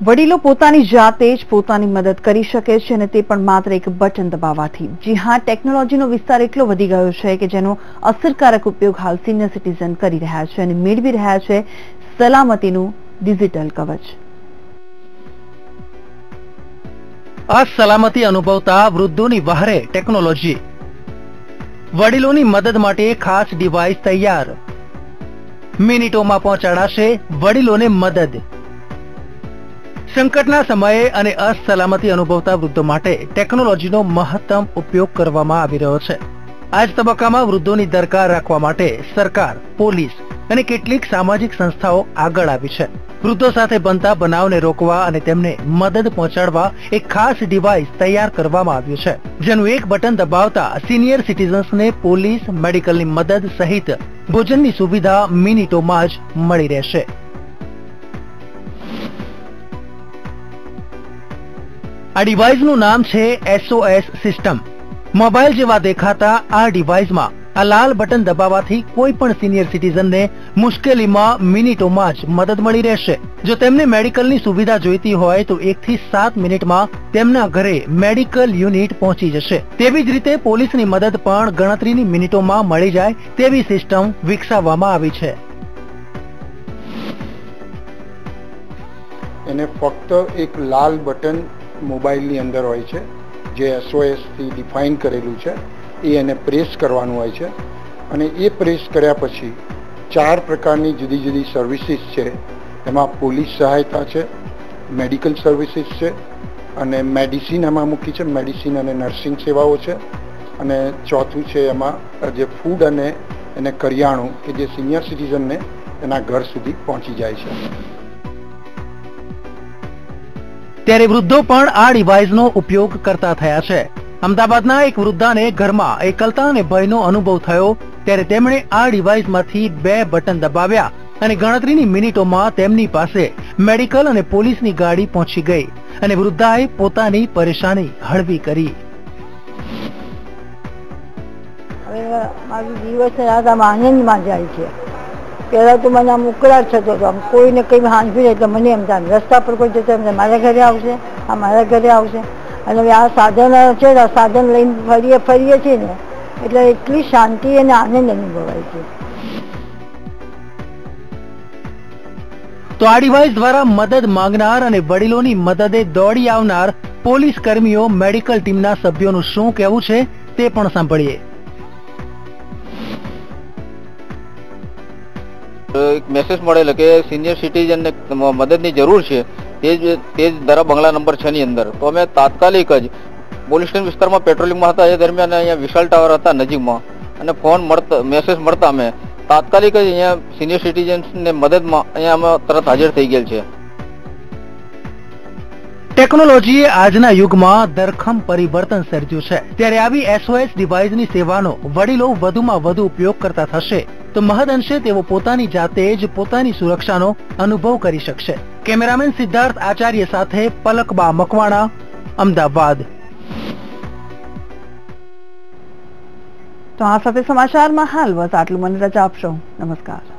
વડીલો પોતાની જાતે જ પોતાની મદદ કરી શકે છે અને તે પણ માત્ર એક બટન દબાવવાથી. જી હા, ટેકનોલોજીનો વિસ્તાર એટલો વધી ગયો છે કે જેનો અસરકારક ઉપયોગ હાલ સિનિયર સિટીઝન કરી રહ્યા છે અને મેળવી રહ્યા છે સલામતીનું ડિજિટલ કવચ. અસલામતી અનુભવતા વૃદ્ધોની વહારે ટેકનોલોજી. વડીલોની મદદ માટે ખાસ ડિવાઇસ તૈયાર. મિનિટોમાં પહોંચાડાશે વડીલોને મદદ. સંકટના સમયે અને અસલામતી અનુભવતા વૃદ્ધો માટે ટેકનોલોજીનો મહત્તમ ઉપયોગ કરવામાં આવી રહ્યો છે. આ જ તબક્કામાં વૃદ્ધોની દરકાર રાખવા માટે સરકાર, પોલીસ અને કેટલીક સામાજિક સંસ્થાઓ આગળ આવી છે. વૃદ્ધો સાથે બનતા બનાવને રોકવા અને તેમને મદદ પહોંચાડવા એક ખાસ ડિવાઇસ તૈયાર કરવામાં આવ્યું છે, જેનું એક બટન દબાવતા સિનિયર સિટીઝન્સને પોલીસ મેડિકલની મદદ સહિત ભોજનની સુવિધા મિનિટોમાં જ મળી રહેશે. આ ડિવાઇસનું નામ છે એસઓએસ સિસ્ટમ મોબાઈલ જેવા દેખાતા આ ડિવાઇસમાં આ લાલ બટન દબાવવાથી કોઈ પણ સિનિયર સિટીઝનને મુશ્કેલીમાં મિનિટોમાં જ મદદ મળી રહેશે. જો તેમને મેડિકલની સુવિધા જોઈતી હોય તો એક સાત મિનિટમાં તેમના ઘરે મેડિકલ યુનિટ પહોંચી જશે. તેવી જ રીતે પોલીસની મદદ પણ ગણતરીની મિનિટોમાં મળી જાય તેવી સિસ્ટમ વિકસાવવામાં આવી છે. એને ફક્ત એક લાલ બટન મોબાઈલની અંદર હોય છે, જે એસઓએસથી ડિફાઇન કરેલું છે, એ એને પ્રેસ કરવાનું હોય છે. અને એ પ્રેસ કર્યા પછી ચાર પ્રકારની જુદી જુદી સર્વિસીસ છે. એમાં પોલીસ સહાયતા છે મેડિકલ સર્વિસીસ છે, અને મેડિસિન એમાં મૂકી છે મેડિસિન અને નર્સિંગ સેવાઓ છે. અને ચોથું છે એમાં જે ફૂડ અને એને કરિયાણું, કે જે સિનિયર સિટીઝનને એના ઘર સુધી પહોંચી જાય છે. ત્યારે વૃદ્ધો પણ આ ડિવાઇસનો ઉપયોગ કરતા થયા છે. અમદાવાદના એક વૃદ્ધાને ઘરમાં એકલતા અને ભયનો અનુભવ થયો, ત્યારે તેમણે આ ડિવાઇસમાંથી બે બટન દબાવ્યા અને ગણતરીની મિનિટોમાં તેમની પાસે મેડિકલ અને પોલીસની ગાડી પહોંચી ગઈ અને વૃદ્ધાએ પોતાની પરેશાની હળવી કરી. મારું રાત આમ આનંદમાં જાય છે. પહેલાં તો મને આમ ઉકળાટ થતો હતો. આમ કોઈને કંઈ હાંફી એટલે મને એમ થાય, રસ્તા પર કોઈ જતો એમ મારા ઘરે આવશે, આ મારા ઘરે આવશે. અને હવે આ સાધન છે આ સાધન લઈને ફરીએ ફરીએ છીએ ને, એટલે એટલી શાંતિ અને આનંદ અનુભવાય છે. તો આ દ્વારા મદદ માંગનાર અને વડીલોની મદદે દોડી આવનાર પોલીસ કર્મીઓ, મેડિકલ ટીમના સભ્યોનું શું કહેવું છે તે પણ સાંભળીએ. એક મેસેજ મળેલો કે સિનિયર સિટીઝનને મદદની જરૂર છે. તે જ તે જ દરા બંગલા નંબર છ ની અંદર. તો અમે તાત્કાલિક જ પોલીસ સ્ટેશન વિસ્તારમાં પેટ્રોલિંગમાં હતા. એ દરમિયાન અહીંયા વિશાલ ટાવર હતા નજીકમાં. અને ફોન મળતા મેસેજ મળતા અમે તાત્કાલિક જ અહીંયા સિનિયર સિટીઝન્સને મદદમાં અહીંયા અમે તરત હાજર થઈ ગયેલ છે. ટેકનોલોજીએ આજના યુગમાં ધરખમ પરિવર્તન સર્જ્યું છે. ત્યારે આવી એસઓએસ ડિવાઇસની સેવાનો વડીલો વધુમાં વધુ ઉપયોગ કરતા થશે. તો મહદઅંશે તેઓ પોતાની જાતે જ પોતાની સુરક્ષાનો અનુભવ કરી શકશે. કેમેરામેન સિદ્ધાર્થ આચાર્ય સાથે પલકબા મકવાણા, અમદાવાદ. તો આ સાથે સમાચારમાં હાલ બસ આટલું. મને રજા આપશો. નમસ્કાર.